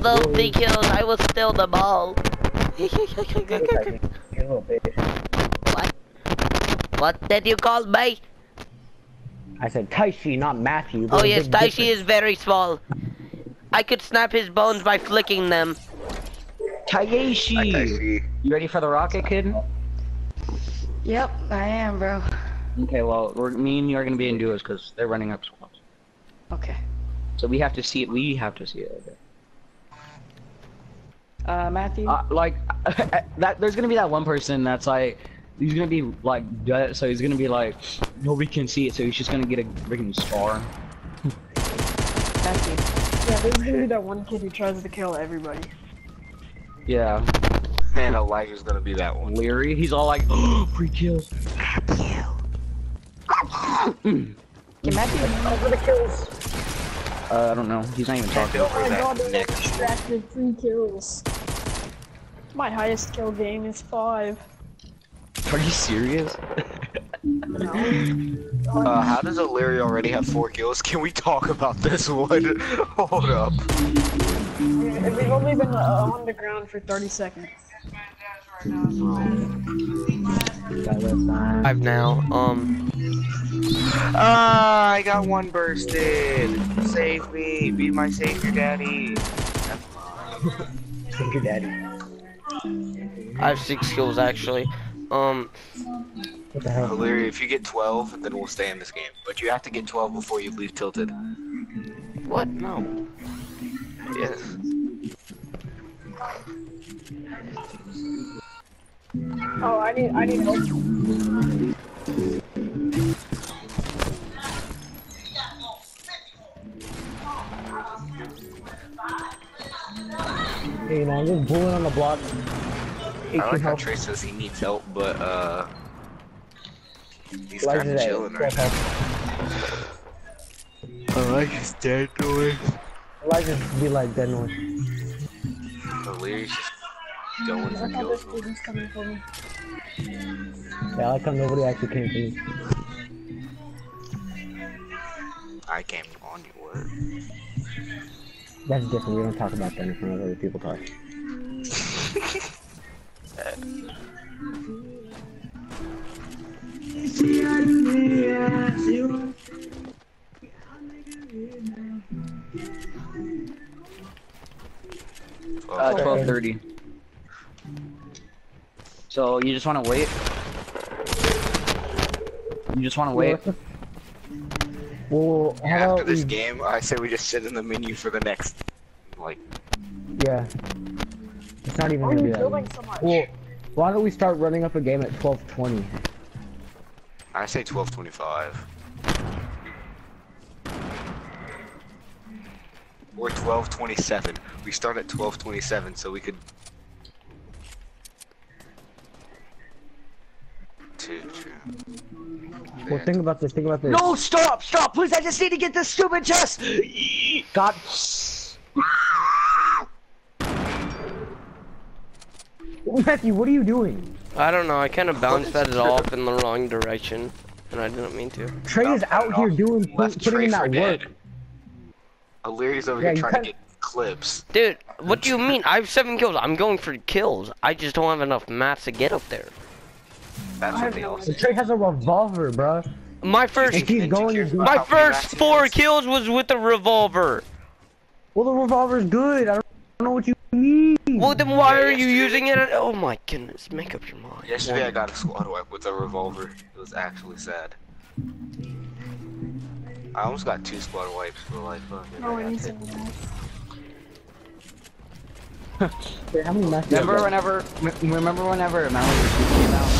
those three kills, I will steal the ball. what? What did you call me? I said Taishi, not Matthew. Oh yes, big Taishi difference. is very small. I could snap his bones by flicking them. Taishi. You ready for the rocket, kid? Yep, I am, bro. Okay, well, we're, me and you are gonna be in duos because they're running up squads. Okay. So we have to see it. We have to see it. Uh, Matthew? Uh, like that. There's gonna be that one person that's like, he's gonna be like, dead, so he's gonna be like, nobody can see it, so he's just gonna get a freaking scar. Matthew. Yeah, there's gonna be that one kid who tries to kill everybody. Yeah, And Elijah's gonna be that one. Leary. He's all like, oh, free kill. Can Matthew? Over the kills. Uh, I don't know. He's not even talking. Oh my that god, they next extracted three kills. My highest kill game is five. Are you serious? Uh, how does O'Leary already have four kills? Can we talk about this one? Hold up. We've only been uh, on the ground for 30 seconds. I've now, um, Ah, I got one bursted. Save me. Be my savior, daddy. Your daddy. I have six kills actually. Um, What the hell? O'Leary, if you get 12, then we'll stay in this game. But you have to get 12 before you leave Tilted. what? No. Yes. Oh, I need, I need help. Hey, you know, I'm just bullying on the block. Hey, I like how help. Trey says he needs help, but uh, he's Elijah's kind of at- chilling right help. now. Elijah's dead, boy. Elijah be like dead noise. O'Leary's just going for kills. Coming for me. Yeah, I like how nobody actually came for me. I came on your word. That's different. We don't talk about that in front of other people talk. Uh, 12.30. So you just want to wait? You just want to wait? Well, After about this we, game, I say we just sit in the menu for the next, like, yeah. It's not even Why are gonna be you that. building long. so much? Well, why don't we start running up a game at 12:20? I say 1225. Or 1227. We start at 1227 so we could. Two, two. Well, think about this. Think about this. No, stop, stop, please! I just need to get this stupid chest. God. Matthew, what are you doing? I don't know. I kind of bounced that off in the wrong direction, and I didn't mean to. Trey is out here off. doing Left putting Trey in for that dead. work. O'Leary's over Yeah, here you trying cut- to get clips. Dude, what do you mean? I have seven kills. I'm going for kills. I just don't have enough mats to get up there. That's what they all say. The Trey has a revolver, bruh. My first, If he's And you going, care he's about going. my first four kills was with a revolver. Well, the revolver's good. I don't know what you mean. Well, then why Yeah, are you using it? Oh my goodness, make up your mind. Yesterday I got a squad wipe with a revolver. It was actually sad. I almost got two squad wipes for like fucking. No, I oh, I need hit. some mats. Wait, how many? Remember whenever, remember whenever Mallory came out?